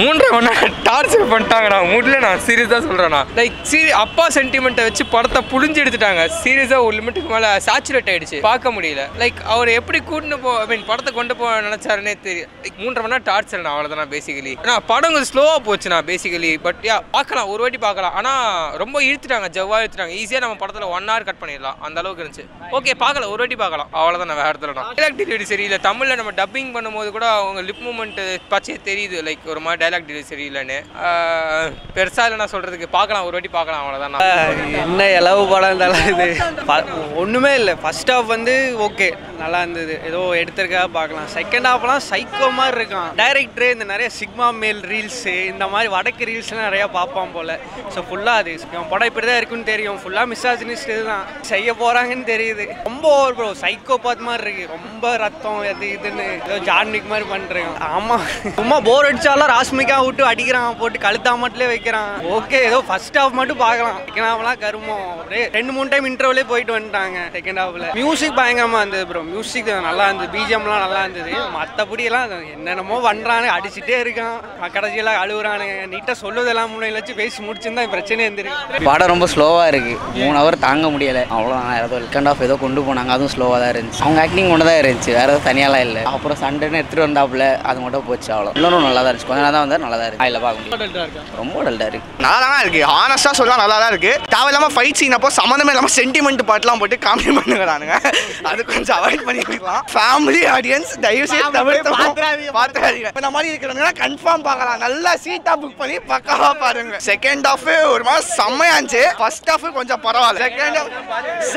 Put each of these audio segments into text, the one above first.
மூன்றரை மணி நேரம் டார்ச்சர் பண்ணிட்டாங்கண்ணா முடியல நான் சீரியஸாக சொல்கிறேண்ணா லைக் சீரி அப்பா சென்டிமெண்ட்டை வச்சு படத்தை புழிஞ்சு எடுத்துட்டாங்க. சீரியஸாக ஒரு லிமிட்டுக்கு மேலே சேச்சுரேட் ஆகிடுச்சு பார்க்க முடியல. லைக் அவர் எப்படி கூட்டின்னு போ ஐ மீன் படத்தை கொண்டு போக நினச்சாருன்னே தெரியும் லைக் மூன்றரை மணி நேரம் டார்ச்சர்ண்ணா அவ்வளோதான் பேசிக்கலி ஆனால் படம் கொஞ்சம் ஸ்லோவாக போச்சுண்ணா பேசிக்கலி பட் யா பார்க்கலாம். ஒரு வாட்டி பார்க்கலாம். ஆனால் ரொம்ப இழுத்துட்டாங்க ஜவ்வாக இழுத்துட்டாங்க. ஈஸியாக நம்ம படத்தில் ஒன் ஹவர் கட் பண்ணிடலாம். அந்த அளவுக்கு இருந்துச்சு. ஓகே பார்க்கலாம். ஒரு வாட்டி பார்க்கலாம். அவ்வளோதான் நான் வேறு இடத்துல டைலாக் சரி இல்லை தமிழில் நம்ம டப்பிங் பண்ணும்போது கூட அவங்க லிப் மூமெண்ட் பச்சையே தெரியுது. லைக் ஒரு மாதிரி டைலாக் டெலிவரி சரியில்லைன்னு. பெருசாக பெருசா இல்லை நான் சொல்கிறதுக்கு பார்க்கலாம் ஒரு வாட்டி பார்க்கலாம் அவ்வளோதான் என்ன இலவு படம் தலை இது ஒன்றுமே இல்லை. ஃபஸ்ட் ஆஃப் வந்து ஓகே நல்லா இருந்தது. ஏதோ எடுத்திருக்கா பார்க்கலாம். செகண்ட் ஹாஃப்லாம் சைக்கோ மாதிரி இருக்கான். டைரக்டரு இந்த நிறைய சிக்மா மேல் ரீல்ஸு இந்த மாதிரி வடக்கு ரீல்ஸ்லாம் நிறையா பார்ப்பான் போல். ஸோ ஃபுல்லாக அது. இவன் படம் இப்படி தான் இருக்குன்னு தெரியும். ஃபுல்லாக மிஸ்ஸாஜினிஸ்ட் தான் செய்ய போகிறாங்கன்னு தெரியுது. ரொம்ப ஓவர் ப்ரோ சைக்கோ பாத் மாதிரி இருக்கு. ரொம்ப ரத்தம் அது இதுன்னு. ஏதோ ஜான்விக் மாதிரி பண்ணுறேன் ஆமாம் சும்மா போர் அடித்தாலும் ராஷ்மிகா விட்டு அடிக்கிறான். போட்டு கழுத்தா மட்டும் வைக்கிறான். ஓகே ஏதோ ஃபர்ஸ்ட் ஹாஃப் மட்டும் பார்க்கலாம். செகண்ட் ஹாஃப்லாம் கருமம். ரெண்டு மூணு டைம் இன்டர்வலே போயிட்டு வந்துட்டாங்க. செகண்ட் ஹாஃபில் மியூசிக் பயங்கரமாக இருந்தது ப்ரோ மியூசிக் நல்லா இருந்தது. பிஜிஎம்லாம் நல்லா இருந்தது. மற்றபடி எல்லாம் அது என்னென்னமோ பண்றானு அடிச்சுட்டே இருக்கான். கடைசியெல்லாம் அழுகுறானுங்க நீட்டாக சொல்லுவதெல்லாம் முனையில் வச்சு பேசி முடிச்சிருந்தா பிரச்சனை இருந்திருக்கு. படம் ரொம்ப ஸ்லோவாக இருக்கு. மூணு ஹவர் தாங்க முடியல. அவ்வளோதான் ஏதோ செகண்ட் ஆஃப் ஏதோ கொண்டு போனாங்க. அதுவும் ஸ்லோவாக தான் இருந்துச்சு. அவங்க ஆக்டிங் ஒன்று தான் இருந்துச்சு. வேற எதுவும் தனியாலாம் இல்லை. அப்புறம் சண்டைன்னு எடுத்துட்டு வந்தாப்புல அது மட்டும் போச்சு அவ்வளோ இன்னொரு நல்லா தான் இருந்துச்சு. கொஞ்ச நேரம் தான் வந்தார் நல்லா தான் இருக்கு இல்லை பார்க்க ரொம்ப டல்டாக இருக்கு? நல்லா தான் இருக்கு. ஹானஸ்டா சொல்லலாம் நல்லா தான் இருக்கு. தேவையில்லாம ஃபைட் சீன் அப்போ சம்மந்தமே இல்லாம சென்டிமெண்ட் பாட்டுலாம் போட்டு காமெடி பண்ணுறானுங்க அது கொஞ்சம் அவாய்ட் பண்ணிக்கலாம் ஃபேமிலி ஆடியன்ஸ் தயவு செய்து தமிழ் பாத்துறாதீங்க. இந்த மாதிரி இருக்கிறவங்க கன்ஃபார்ம் பார்க்கலாம். நல்லா சீட்டா புக் பண்ணி பக்காவா பாருங்க. செகண்ட் ஹாஃப் ஒரு மாதிரி செம்மையா இருந்துச்சு. ஃபர்ஸ்ட் ஹாஃப் கொஞ்சம் பரவாயில்ல. செகண்ட் ஹாஃப்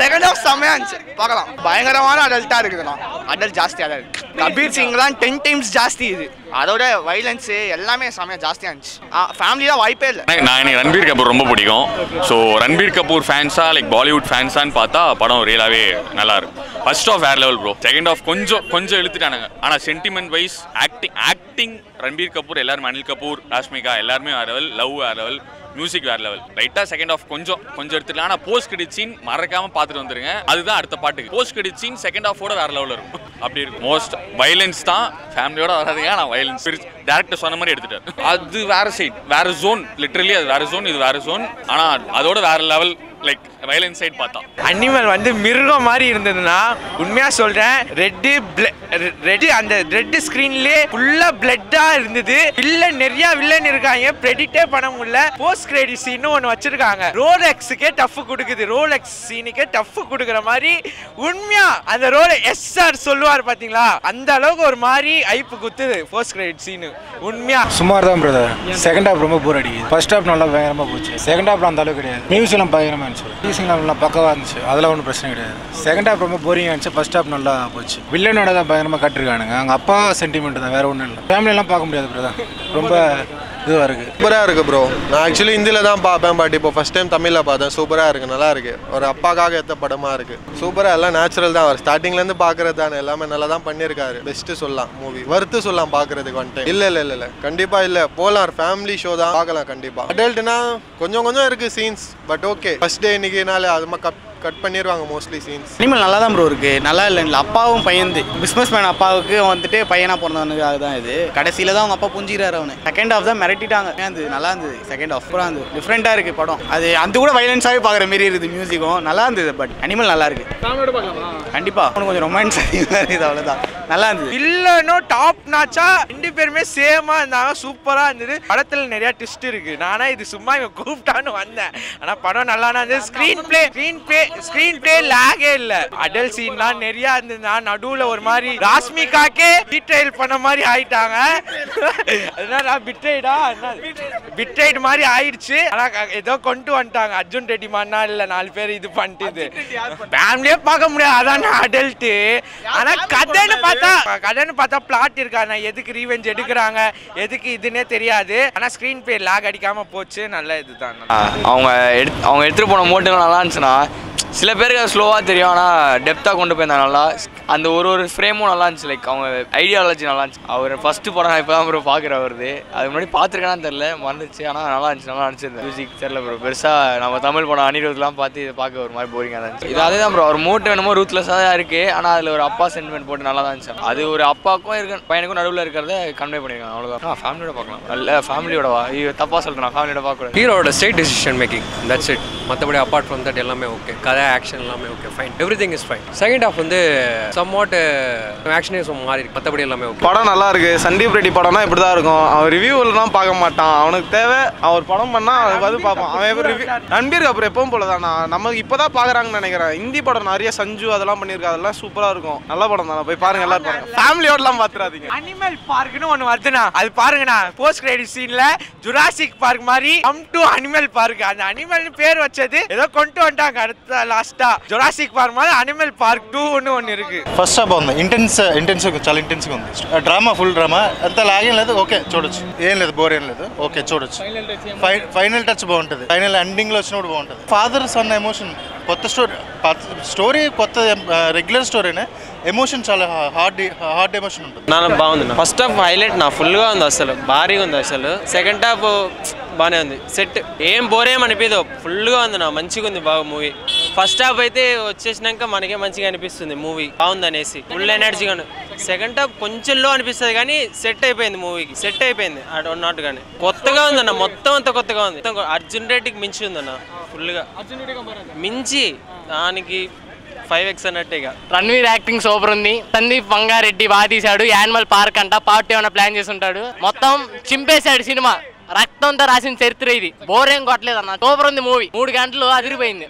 செகண்ட் ஹாஃப் செம்மையா இருந்துச்சு. பார்க்கலாம். பயங்கரமான அடல்ட்டா இருக்குதுண்ணா. அடல்ட் ஜாஸ்தியாக தான் இருக்கு. கபீர் சிங்லாம் டென் டைம்ஸ் ஜாஸ்தி இது. அதோட வைலன்ஸ் எல்லாமே செம்மையா ஜாஸ்தியா இருந்துச்சு. ஃபேமிலியா வாய்ப்பே இல்லை. நான் எனக்கு ரன்பீர் கபூர் ரொம்ப பிடிக்கும். ஸோ ரன்பீர் கபூர் ஃபேன்ஸா லைக் பாலிவுட் ஃபேன்ஸான்னு பார்த்தா படம் ரியலாகவே நல்லா இருக்கும். ஃபர்ஸ்ட் ஆஃப் வேற லெவல் ப்ரோ செகண்ட் ஆஃப் கொஞ்சம் கொஞ்சம் இழுத்துட்டானுங்க. ஆனால் sentiment wise acting acting Ranbir Kapoor எல்லாரும் அனில் கபூர் ராஷ்மிகா எல்லாருமே வேற லெவல் லவ் வேற லெவல் மியூசிக் வேற லெவல் லைட்டாக செகண்ட் ஆஃப் கொஞ்சம் கொஞ்சம் எடுத்துக்கலாம் ஆனால் போஸ்ட் கிரெடிட் சீன் மறக்காம பார்த்துட்டு வந்துருங்க. அதுதான் அடுத்த பாட்டுக்கு. போஸ்ட் கிரெடிட் சீன் செகண்ட் ஆஃபோட வேற லெவலில் இருக்கும். அப்படி இருக்கும் மோஸ்ட் வைலன்ஸ் தான். ஃபேமிலியோட வராதுங்க நான் வைலன்ஸ் டேரக்டர் சொன்ன மாதிரி எடுத்துட்டார் அது வேற சைட் வேற ஜோன் லிட்டரலி அது வேற ஜோன் இது வேற ஜோன் ஆனால் அதோட வேற லெவல் லைக் வைலன்ஸ் சைட் பார்த்தா. அனிமல் வந்து மிருகம் மாதிரி இருந்ததுன்னா உண்மையா சொல்றேன் ரெட்டு ரெட்டு அந்த ரெட்டு ஸ்கிரீன்லயே ஃபுல்லா பிளட்டா இருந்தது. வில்லன் நிறைய வில்லன் இருக்காங்க. ப்ரெடிட்டே பண்ண முடியல. போஸ்ட் கிரெடிட் சீன் ஒன்று வச்சிருக்காங்க. ரோலெக்ஸுக்கே டஃப் கொடுக்குது. ரோலெக்ஸ் சீனுக்கே டஃப் கொடுக்குற மாதிரி உண்மையா அந்த ரோல எஸ்ஆர் சொல்லுவார் பாத்தீங்களா? அந்த அளவுக்கு ஒரு மாதிரி ஐப்பு குத்துது போஸ்ட் கிரெடிட் சீனு உண்மையா? சுமார் தான் பிரதர் செகண்ட் ஹாஃப் ரொம்ப போர் அடிக்குது. ஃபர்ஸ்ட் ஹாஃப் நல்லா பயங்கரமாக போச்சு. செகண்ட் ஹாஃப்ல அந்த அளவுக்கு கிடையாது. மியூசிக்லாம் பயங்கரமாக இருந்துச்சு மியூசிக்லாம் நல்லா பக்கவாக இருந்துச்சு. அதெல்லாம் ஒன்றும் பிரச்சனை கிடையாது. செகண்ட் ஹாஃப் ரொம்ப போரிங்காக இருந்துச்சு. ஃபர்ஸ்ட் ஹாஃப் நல்லா போச்சு. வில்லனோட தான் பயங்கரமாக கட்டிருக்கானுங்க. அவங்க அப்பா சென்டிமெண்ட் தான் வேற ஒன்றும் இல்லை. ஃபேமிலியெல்லாம் பார்க்க முடியாது பிரதான் ரொம்ப இதுவாக இருக்குது சூப்பராக இருக்குது ப்ரோ நான் ஆக்சுவலி ஹிந்தியில் தான் பார்ப்பேன் பட் இப்போ ஃபஸ்ட் டைம் தமிழில் பார்த்தேன். சூப்பராக இருக்குது நல்லா இருக்குது ஒரு அப்பாக்காக ஏற்ற படமாக இருக்குது சூப்பராக எல்லாம் நேச்சுரல் தான். அவர் ஸ்டார்டிங்லேருந்து பார்க்குறது தானே. எல்லாமே நல்லா தான் பண்ணியிருக்காரு. பெஸ்ட்டு சொல்லலாம் மூவி வறுத்து சொல்லலாம் பார்க்குறதுக்கு வந்துட்டு இல்லை இல்லை இல்லை இல்லை. கண்டிப்பாக இல்லை. போகலாம் ஃபேமிலி ஷோ தான் பார்க்கலாம் கண்டிப்பாக அடல்ட்னா கொஞ்சம் கொஞ்சம் இருக்குது scenes but okay first day இன்னைக்குனால அது மாதிரி கட் பண்ணிடுவாங்க மோஸ்ட்லி சீன்ஸ் அனிமல் நல்லா தான் ப்ரோ இருக்கு. நல்லா இல்லை இல்லை அப்பாவும் பையன்து. பிஸ்னஸ் மேன் அப்பாவுக்கு வந்துட்டு பையனா பிறந்தவனுக்காக தான் இது. கடைசியில தான் அவங்க அப்பா புஞ்சிக்கிறாரு அவனு. செகண்ட் ஹாஃப் தான் மிரட்டிட்டாங்க. இருந்தது நல்லா இருந்தது. செகண்ட் ஹாஃப் அப்புறம் இருந்தது. டிஃப்ரெண்டாக இருக்கு படம். அது அந்த கூட வைலன்ஸாகவே பார்க்குற மாரி இருக்குது மியூசிக்கும் நல்லா இருந்தது பட் அனிமல் நல்லா இருக்கு. கண்டிப்பா. அவனுக்கு கொஞ்சம் ரொமான்ஸ் அதிகமாக இருக்குது அவ்வளோதான் நல்லா இருந்தது. வில்லனும் டாப் நாச்சா ரெண்டு பேருமே சேமா இருந்தாங்க. சூப்பரா இருந்தது. படத்துல நிறைய ட்விஸ்ட் இருக்கு. நானா இது சும்மா இவன் கூப்பிட்டான்னு வந்தேன். ஆனா படம் நல்லா இருந்தது. Screenplay screenplay screenplay லாகே இல்ல. அடல் சீன்லாம் நிறைய இருந்ததுன்னா நடுவுல ஒரு மாதிரி ராஷ்மிகாக்கே டீட்டைல் பண்ண மாதிரி ஆயிட்டாங்க. அதனால பிட்ரைடா பிட்ரைட் மாதிரி ஆயிடுச்சு. ஆனா ஏதோ கொண்டு வந்துட்டாங்க. அர்ஜுன் ரெட்டி மான்னா இல்ல நாலு பேர் இது பண்ணிட்டு. ஃபேமிலியே பார்க்க முடியாது. அதான் அடல்ட்டு ஆனா கதைன்னு பார்த்தா கதைன்னு பார்த்தா பிளாட் இருக்காண்ணா எதுக்கு ரீவெஞ்ச் எடுக்கிறாங்க? எதுக்கு இதுன்னே தெரியாது. ஆனா ஸ்கிரீன் பிளே லாக் அடிக்காம போச்சு. நல்ல இதுதான். அவங்க எடுத்து அவங்க எடுத்துகிட்டு போன மோட்டிவ் நல்லா இருந்துச்சுன்னா சில பேருக்கு அது ஸ்லோவாக தெரியும் ஆனால் டெப்த்தாக கொண்டு போயிருந்தாங்க நல்லா அந்த ஒரு ஒரு ஃப்ரேமும் நல்லா இருந்துச்சு லைக் அவங்க ஐடியாலஜி நல்லா இருந்துச்சு. அவர் ஃபஸ்ட்டு படம் நான் இப்போ தான் ப்ரோ பார்க்குற வருது அது முன்னாடி பார்த்துருக்கேனா தெரில மறந்துச்சு ஆனால் நல்லா இருந்துச்சு நல்லா நடிச்சிருந்தேன். மியூசிக் தெரில ப்ரோ பெருசாக நம்ம தமிழ் படம் அனிருத்லாம் பார்த்து இதை பார்க்க ஒரு மாதிரி போரிங்காக தான் இருந்துச்சு. இது அதே தான் ப்ரோ அவர் மூட்டை வேணுமோ ரூத்லெஸ்ஸாக தான் இருக்குது ஆனால் அதில் ஒரு அப்பா சென்டிமெண்ட் போட்டு நல்லா தான் இருந்துச்சு. அது ஒரு அப்பாவுக்கும் இருக்க பையனுக்கும் நடுவில் இருக்கிறத கன்வே பண்ணியிருக்காங்க அவ்வளோதான் ஃபேமிலியோட பார்க்கலாம். நல்ல ஃபேமிலியோட வா. தப்பாக சொல்கிறேன் ஃபேமிலியோட பார்க்கக்கூடாது ஹீரோட state decision making that's it மற்றபடி அப்பார்ட் ஃப்ரம் தட் எல்லாமே ஓகே கதை ஆக்ஷன் எல்லாமே okay fine everything is fine second half வந்து சம்வாட் ஆக்ஷனே மாறி இருக்கு. மற்றபடி எல்லாமே ஓகே படம் நல்லா இருக்கு. சந்தீப் ரெட்டி படம்னா இப்படி தான் இருக்கும். அவன் ரிவ்யூலாம் பார்க்க மாட்டான். அவனுக்கு தேவை அவர் படம் பண்ணா அதை பார்த்து பார்ப்பான். அவன் எப்படி ரிவ்யூ ரன்பீர் கபூர் எப்பவும் போல தான் நம்ம இப்போ தான் பார்க்குறாங்கன்னு நினைக்கிறேன். ஹிந்தி படம் நிறைய சஞ்சு அதெல்லாம் பண்ணியிருக்கா. அதெல்லாம் சூப்பராக இருக்கும். நல்ல படம் தான்? போய் பாருங்க எல்லாரும் பாருங்க. ஃபேமிலியோடலாம் பார்த்துறாதீங்க அனிமல் பார்க்னு ஒன்று வருதுண்ணா. அது பாருங்கண்ணா. போஸ்ட் கிரெடிட் சீன்ல ஜுராசிக் பார்க் மாதிரி கம் டு அனிமல் பார்க் அந்த அனிமல் பேர் வச்சது ஏதோ கொண்டு வந்துட்டாங்க. அடுத்த லாஸ்டா ஜுராசிக் பார்க் மாதிரி அனிமல் பார்க் டூன்னு ஒன்று இருக்கு ఫస్ట్ హాఫ్ బాగుంది ఇంటెన్స్ ఇంటెన్స్ చాలా ఇంటెన్స్గా ఉంది డ్రామా ఫుల్ డ్రామా అంత లాగేం లేదు ఓకే చూడొచ్చు ఏం లేదు బోర్ ఏం లేదు ఓకే చూడొచ్చు ఫైనల్ టచ్ బాగుంటుంది ఫైనల్ ఎండింగ్లో వచ్చినప్పుడు బాగుంటుంది ఫాదర్ సన్ ఎమోషన్ కొత్త స్టోరీ స్టోరీ కొత్త రెగ్యులర్ స్టోరీనే ఎమోషన్ చాలా హార్డ్ హార్డ్ ఎమోషన్ ఉంటుంది నా బాగుంది ఫస్ట్ హాఫ్ హైలైట్ నా ఫుల్గా ఉంది అసలు భారీగా ఉంది అసలు సెకండ్ హాఫ్ బాగానే ఉంది సెట్ ఏం బోర్ ఏం అనిపించదు ఫుల్గా ఉంది నా మంచిగా ఉంది బాగా మూవీ ఫస్ట్ హాఫ్ అయితే వచ్చేసినాక మనకే మంచిగా అనిపిస్తుంది మూవీ. బాగుంది అనేసి ఫుల్ ఎనర్జీగా సెకండ్ హాఫ్ కొంచెం లో అనిపిస్తుంది కానీ సెట్ అయిపోయింది మూవీకి. సెట్ అయిపోయింది. అటు నాట్ కానీ కొత్తగా ఉందన్న మొత్తం అంతా కొత్తగా ఉంది. అర్జున్ రెడ్డికి మించి ఉందన్న ఫుల్గా మించి దానికి ఫైవ్ ఎక్స్ అన్నట్టేగా రణ్వీర్ యాక్టింగ్ సూపర్ ఉంది. సందీప్ వంగారెడ్డి బాగా తీశాడు. యానిమల్ పార్క్ అంట. పార్ట్ ఏమైనా ప్లాన్ చేసి ఉంటాడు మొత్తం చింపేశాడు సినిమా. రక్తంతో రాసిన చరిత్ర ఇది. బోర్ ఏం కొట్టలేదు అన్న సూపర్ ఉంది మూవీ. మూడు గంటలు అదిరిపోయింది.